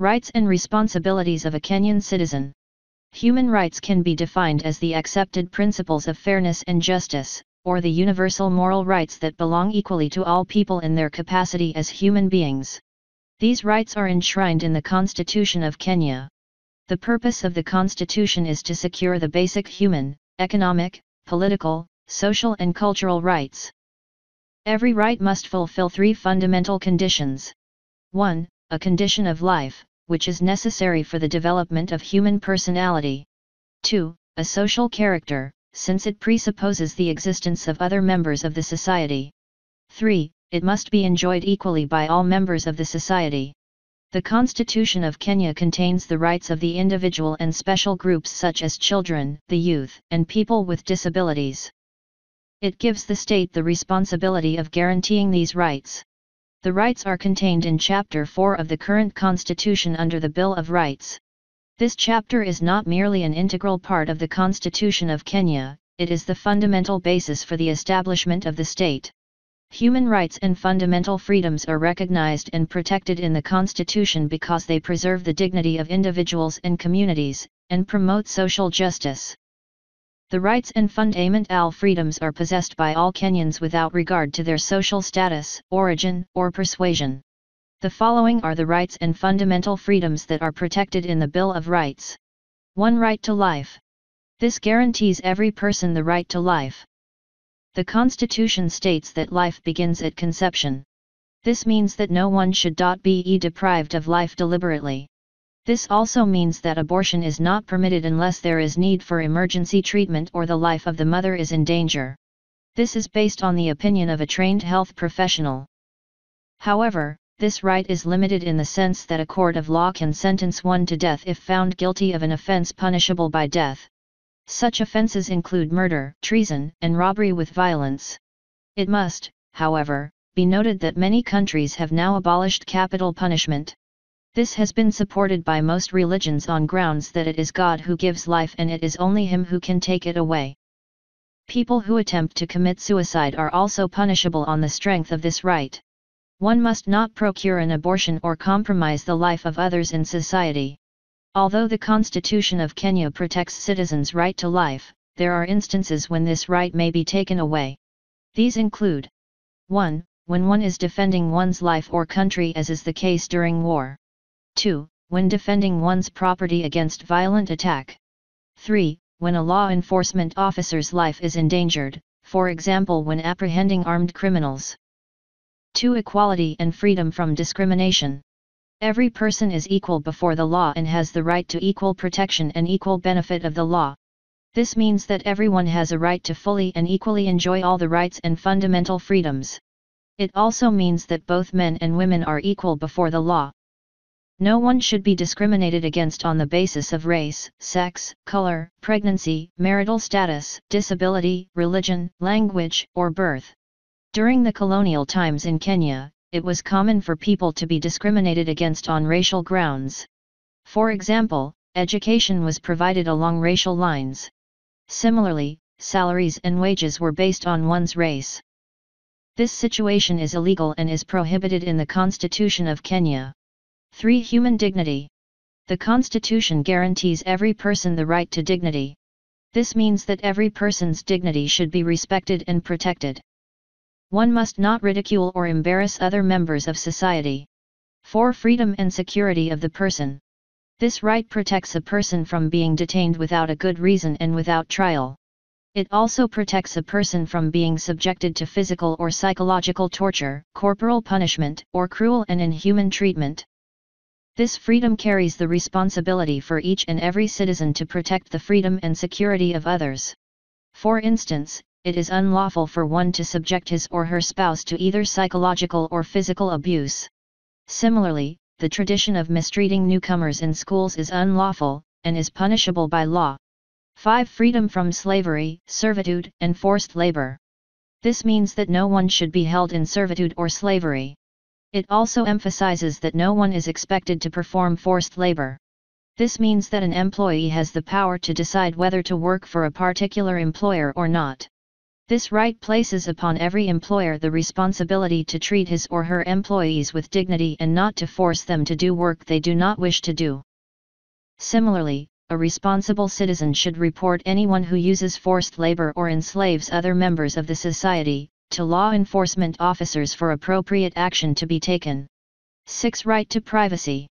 Rights and responsibilities of a Kenyan citizen. Human rights can be defined as the accepted principles of fairness and justice, or the universal moral rights that belong equally to all people in their capacity as human beings. These rights are enshrined in the Constitution of Kenya. The purpose of the Constitution is to secure the basic human, economic, political, social and cultural rights. Every right must fulfill three fundamental conditions. 1. A condition of life, which is necessary for the development of human personality. 2. A social character, since it presupposes the existence of other members of the society. 3. It must be enjoyed equally by all members of the society. The Constitution of Kenya contains the rights of the individual and special groups such as children, the youth, and people with disabilities. It gives the state the responsibility of guaranteeing these rights. The rights are contained in Chapter 4 of the current Constitution under the Bill of Rights. This chapter is not merely an integral part of the Constitution of Kenya, it is the fundamental basis for the establishment of the state. Human rights and fundamental freedoms are recognized and protected in the Constitution because they preserve the dignity of individuals and communities, and promote social justice. The rights and fundamental freedoms are possessed by all Kenyans without regard to their social status, origin, or persuasion. The following are the rights and fundamental freedoms that are protected in the Bill of Rights. 1. Right to life. This guarantees every person the right to life. The Constitution states that life begins at conception. This means that no one should be deprived of life deliberately. This also means that abortion is not permitted unless there is need for emergency treatment or the life of the mother is in danger. This is based on the opinion of a trained health professional. However, this right is limited in the sense that a court of law can sentence one to death if found guilty of an offense punishable by death. Such offenses include murder, treason, and robbery with violence. It must, however, be noted that many countries have now abolished capital punishment. This has been supported by most religions on grounds that it is God who gives life and it is only Him who can take it away. People who attempt to commit suicide are also punishable on the strength of this right. One must not procure an abortion or compromise the life of others in society. Although the Constitution of Kenya protects citizens' right to life, there are instances when this right may be taken away. These include 1. When one is defending one's life or country as is the case during war. 2. When defending one's property against violent attack. 3. When a law enforcement officer's life is endangered, for example when apprehending armed criminals. 2. Equality and freedom from discrimination. Every person is equal before the law and has the right to equal protection and equal benefit of the law. This means that everyone has a right to fully and equally enjoy all the rights and fundamental freedoms. It also means that both men and women are equal before the law. No one should be discriminated against on the basis of race, sex, color, pregnancy, marital status, disability, religion, language, or birth. During the colonial times in Kenya, it was common for people to be discriminated against on racial grounds. For example, education was provided along racial lines. Similarly, salaries and wages were based on one's race. This situation is illegal and is prohibited in the Constitution of Kenya. 3. Human dignity. The Constitution guarantees every person the right to dignity. This means that every person's dignity should be respected and protected. One must not ridicule or embarrass other members of society. 4. Freedom and security of the person. This right protects a person from being detained without a good reason and without trial. It also protects a person from being subjected to physical or psychological torture, corporal punishment, or cruel and inhuman treatment. This freedom carries the responsibility for each and every citizen to protect the freedom and security of others. For instance, it is unlawful for one to subject his or her spouse to either psychological or physical abuse. Similarly, the tradition of mistreating newcomers in schools is unlawful, and is punishable by law. 5. Freedom from slavery, servitude, and forced labor. This means that no one should be held in servitude or slavery. It also emphasizes that no one is expected to perform forced labor. This means that an employee has the power to decide whether to work for a particular employer or not. This right places upon every employer the responsibility to treat his or her employees with dignity and not to force them to do work they do not wish to do. Similarly, a responsible citizen should report anyone who uses forced labor or enslaves other members of the society, to law enforcement officers for appropriate action to be taken. 6. Right to privacy.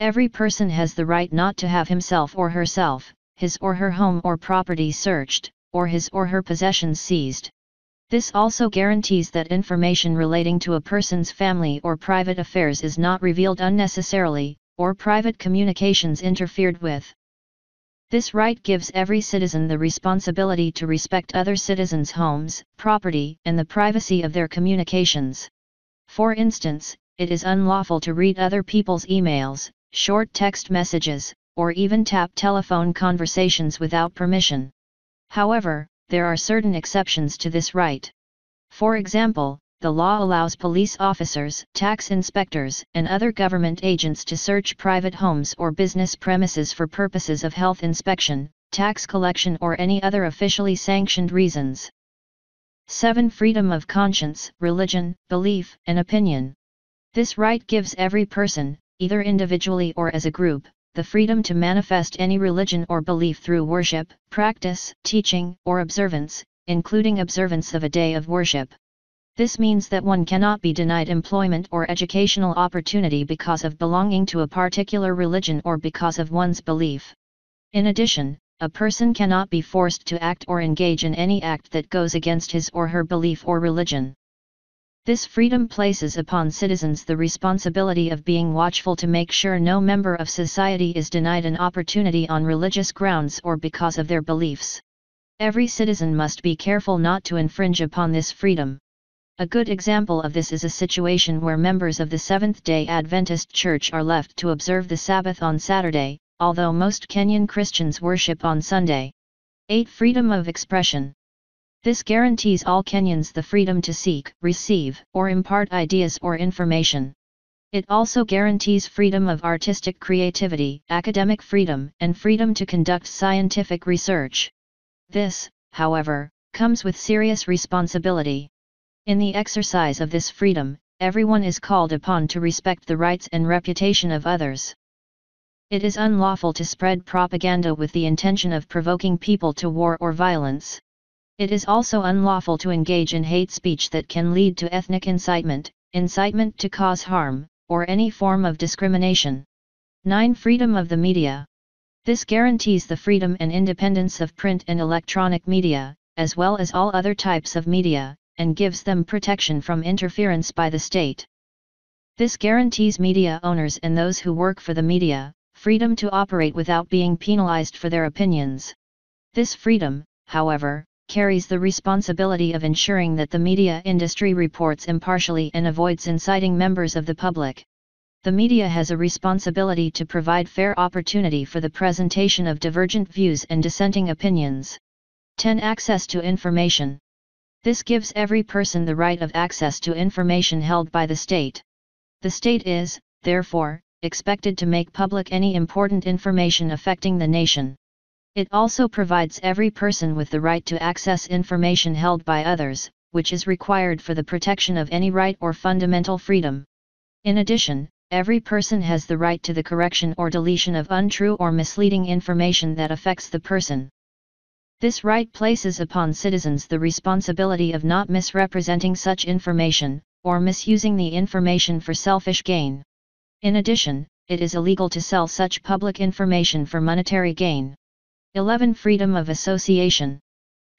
Every person has the right not to have himself or herself, his or her home or property searched, or his or her possessions seized. This also guarantees that information relating to a person's family or private affairs is not revealed unnecessarily, or private communications interfered with. This right gives every citizen the responsibility to respect other citizens' homes, property, and the privacy of their communications. For instance, it is unlawful to read other people's emails, short text messages, or even tap telephone conversations without permission. However, there are certain exceptions to this right. For example, the law allows police officers, tax inspectors, and other government agents to search private homes or business premises for purposes of health inspection, tax collection or any other officially sanctioned reasons. 7. Freedom of conscience, religion, belief, and opinion. This right gives every person, either individually or as a group, the freedom to manifest any religion or belief through worship, practice, teaching, or observance, including observance of a day of worship. This means that one cannot be denied employment or educational opportunity because of belonging to a particular religion or because of one's belief. In addition, a person cannot be forced to act or engage in any act that goes against his or her belief or religion. This freedom places upon citizens the responsibility of being watchful to make sure no member of society is denied an opportunity on religious grounds or because of their beliefs. Every citizen must be careful not to infringe upon this freedom. A good example of this is a situation where members of the Seventh day Adventist Church are left to observe the Sabbath on Saturday, although most Kenyan Christians worship on Sunday. 8. Freedom of expression. This guarantees all Kenyans the freedom to seek, receive, or impart ideas or information. It also guarantees freedom of artistic creativity, academic freedom, and freedom to conduct scientific research. This, however, comes with serious responsibility. In the exercise of this freedom, everyone is called upon to respect the rights and reputation of others. It is unlawful to spread propaganda with the intention of provoking people to war or violence. It is also unlawful to engage in hate speech that can lead to ethnic incitement, incitement to cause harm, or any form of discrimination. 9. Freedom of the media. This guarantees the freedom and independence of print and electronic media, as well as all other types of media, and gives them protection from interference by the state. This guarantees media owners and those who work for the media, freedom to operate without being penalized for their opinions. This freedom, however, carries the responsibility of ensuring that the media industry reports impartially and avoids inciting members of the public. The media has a responsibility to provide fair opportunity for the presentation of divergent views and dissenting opinions. 10. Access to information. This gives every person the right of access to information held by the state. The state is, therefore, expected to make public any important information affecting the nation. It also provides every person with the right to access information held by others, which is required for the protection of any right or fundamental freedom. In addition, every person has the right to the correction or deletion of untrue or misleading information that affects the person. This right places upon citizens the responsibility of not misrepresenting such information, or misusing the information for selfish gain. In addition, it is illegal to sell such public information for monetary gain. 11. Freedom of association.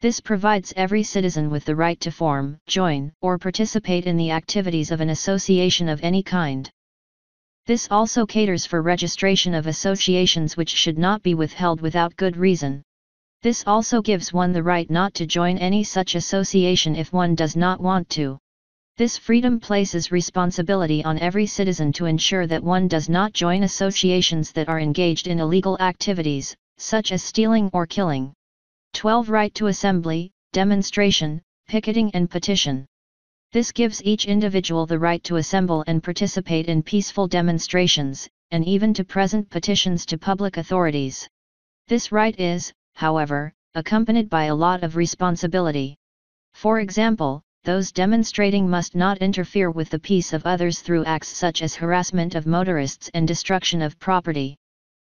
This provides every citizen with the right to form, join, or participate in the activities of an association of any kind. This also caters for registration of associations which should not be withheld without good reason. This also gives one the right not to join any such association if one does not want to. This freedom places responsibility on every citizen to ensure that one does not join associations that are engaged in illegal activities, such as stealing or killing. 12. Right to assembly, demonstration, picketing and petition. This gives each individual the right to assemble and participate in peaceful demonstrations, and even to present petitions to public authorities. This right is, however, accompanied by a lot of responsibility. For example, those demonstrating must not interfere with the peace of others through acts such as harassment of motorists and destruction of property.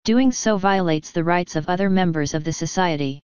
Doing so violates the rights of other members of the society.